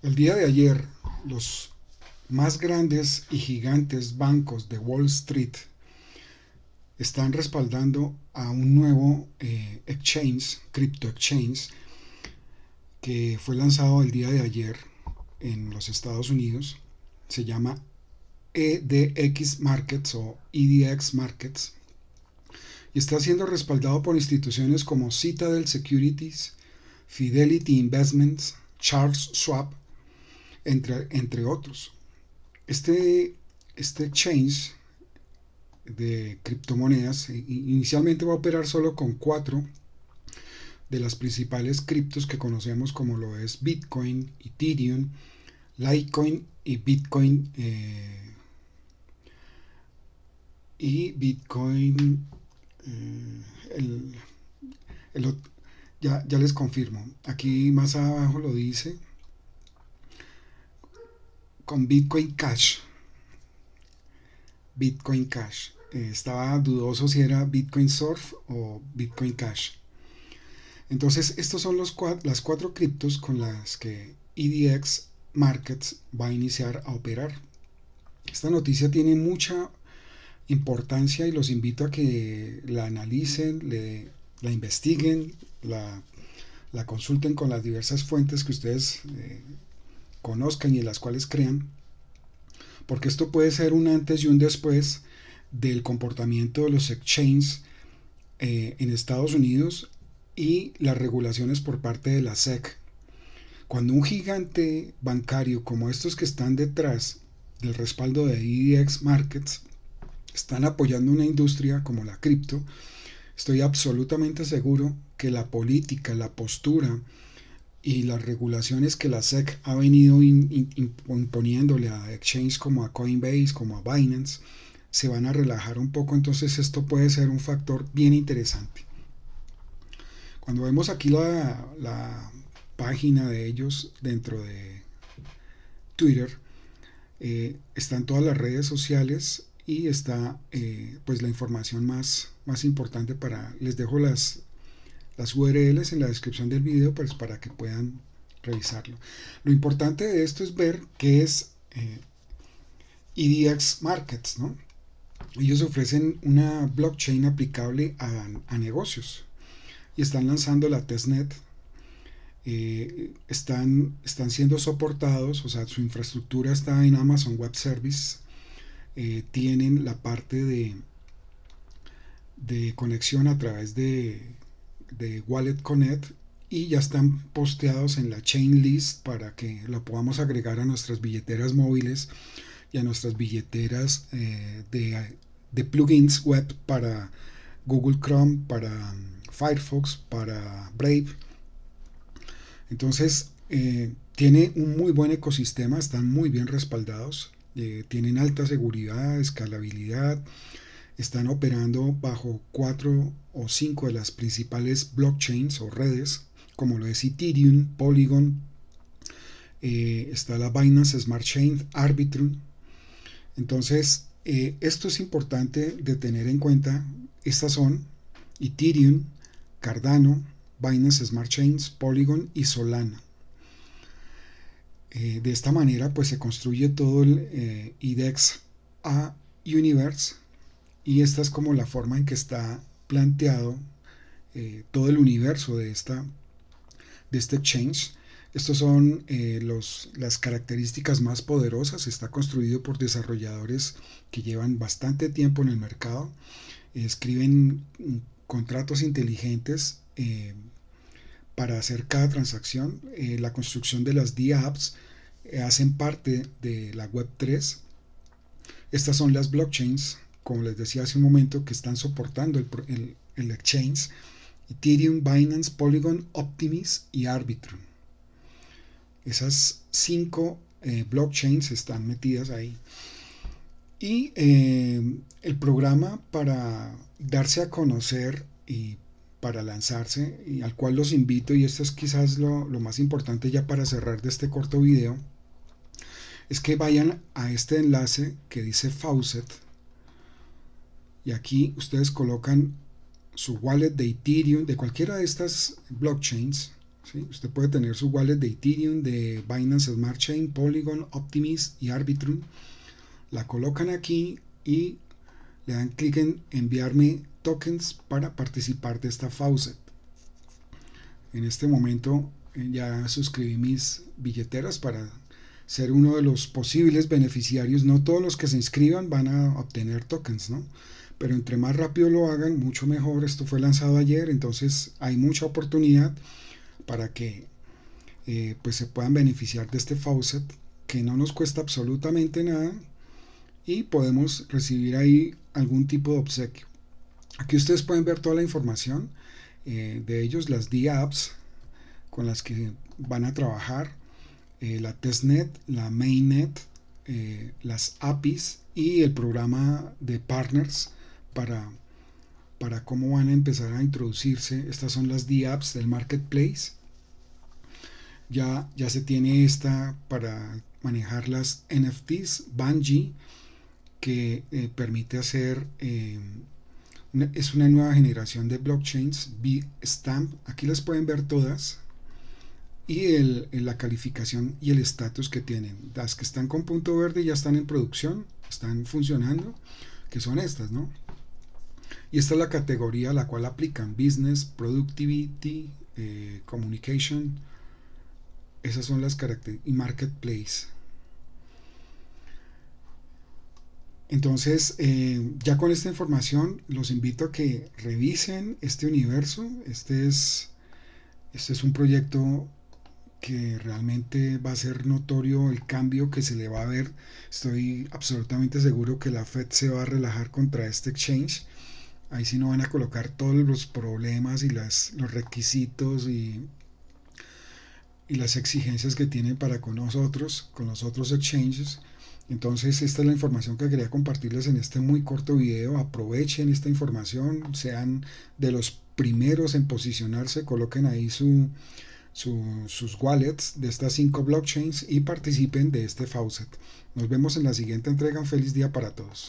El día de ayer, los más grandes y gigantes bancos de Wall Street están respaldando a un nuevo eh, exchange, crypto exchange, que fue lanzado el día de ayer en los Estados Unidos. Se llama EDX Markets o EDX Markets y está siendo respaldado por instituciones como Citadel Securities, Fidelity Investments, Charles Schwab, entre, otros. Este, este exchange de criptomonedas inicialmente va a operar solo con cuatro de las principales criptos que conocemos como lo es Bitcoin, Ethereum, Litecoin y Bitcoin eh, y Bitcoin eh, ya, ya les confirmo aquí más abajo lo dice con Bitcoin Cash. Bitcoin Cash. Eh, estaba dudoso si era Bitcoin Surf o Bitcoin Cash. Entonces, estos son los, las cuatro criptos con las que EDX Markets va a iniciar a operar. Esta noticia tiene mucha importancia y los invito a que la analicen, la investiguen, la, consulten con las diversas fuentes que ustedes eh, conozcan y en las cuales crean, porque esto puede ser un antes y un después del comportamiento de los exchanges eh, en Estados Unidos y las regulaciones por parte de la SEC. Cuando un gigante bancario como estos que están detrás del respaldo de EDX Markets están apoyando una industria como la cripto, estoy absolutamente seguro que la política, la postura y las regulaciones que la SEC ha venido imponiéndole a exchanges como a Coinbase, como a Binance, se van a relajar un poco, entonces esto puede ser un factor bien interesante. Cuando vemos aquí la, página de ellos dentro de Twitter, eh, están todas las redes sociales y está eh, pues la información más, más importante para, les dejo las las URLs en la descripción del video pues, para que puedan revisarlo. Lo importante de esto es ver qué es eh, EDX Markets. ¿no? Ellos ofrecen una blockchain aplicable a, negocios y están lanzando la testnet. Eh, están, están siendo soportados, o sea, su infraestructura está en Amazon Web Service. Eh, tienen la parte de, de conexión a través de de Wallet Connect y ya están posteados en la chain list para que lo podamos agregar a nuestras billeteras móviles y a nuestras billeteras eh, de, plugins web para Google Chrome, para um, Firefox, para Brave. Entonces, eh, tiene un muy buen ecosistema, están muy bien respaldados, eh, tienen alta seguridad, escalabilidad, están operando bajo cuatro o cinco de las principales blockchains o redes, como lo es Ethereum, Polygon, eh, está la Binance Smart Chain, Arbitrum. Entonces, eh, esto es importante de tener en cuenta. Estas son Ethereum, Cardano, Binance Smart Chains, Polygon y Solana. Eh, de esta manera, pues se construye todo el IDEX A Universe y esta es como la forma en que está planteado eh, todo el universo de, esta, de este exchange. Estas son eh, los, las características más poderosas. Está construido por desarrolladores que llevan bastante tiempo en el mercado. escriben contratos inteligentes eh, para hacer cada transacción. la construcción de las D-Apps hacen parte de la Web3. Estas son las blockchains como les decía hace un momento, que están soportando el, exchange, Ethereum, Binance, Polygon, Optimus y Arbitrum. Esas cinco eh, blockchains están metidas ahí. Y eh, el programa para darse a conocer y para lanzarse, y al cual los invito, y esto es quizás lo, lo más importante ya para cerrar de este corto video, es que vayan a este enlace que dice Faucet, y aquí ustedes colocan su wallet de Ethereum, de cualquiera de estas blockchains, ¿sí? Usted puede tener su wallet de Ethereum, de Binance Smart Chain, Polygon, Optimist y Arbitrum. La colocan aquí y le dan clic en enviarme tokens para participar de esta faucet. En este momento eh, ya suscribí mis billeteras para ser uno de los posibles beneficiarios. No todos los que se inscriban van a obtener tokens, ¿no? Pero entre más rápido lo hagan, mucho mejor. Esto fue lanzado ayer, entonces hay mucha oportunidad para que eh, pues se puedan beneficiar de este faucet que no nos cuesta absolutamente nada y podemos recibir ahí algún tipo de obsequio. Aquí ustedes pueden ver toda la información eh, de ellos, las D-Apps con las que van a trabajar, eh, la testnet, la mainnet, las APIs y el programa de partners para, para cómo van a empezar a introducirse. Estas son las D-Apps del marketplace. Ya, ya se tiene esta para manejar las NFTs, Bungie, que permite hacer es una nueva generación de blockchains, Stamp, aquí las pueden ver todas, y el, la calificación y el estatus que tienen. Las que están con punto verde ya están en producción, están funcionando, que son estas, ¿no? Y esta es la categoría a la cual aplican Business, Productivity, eh, Communication. Esas son las características. Y Marketplace. Entonces, eh, ya con esta información, los invito a que revisen este universo. Este es, este es un proyecto que realmente va a ser notorio el cambio que se le va a ver. Estoy absolutamente seguro que la Fed se va a relajar contra este exchange. Ahí sí no van a colocar todos los problemas y las, los requisitos y, y las exigencias que tienen para con nosotros, con los otros exchanges entonces esta es la información que quería compartirles en este muy corto video. Aprovechen esta información, sean de los primeros en posicionarse, coloquen ahí su, sus wallets de estas cinco blockchains y participen de este faucet. Nos vemos en la siguiente entrega. Un feliz día para todos.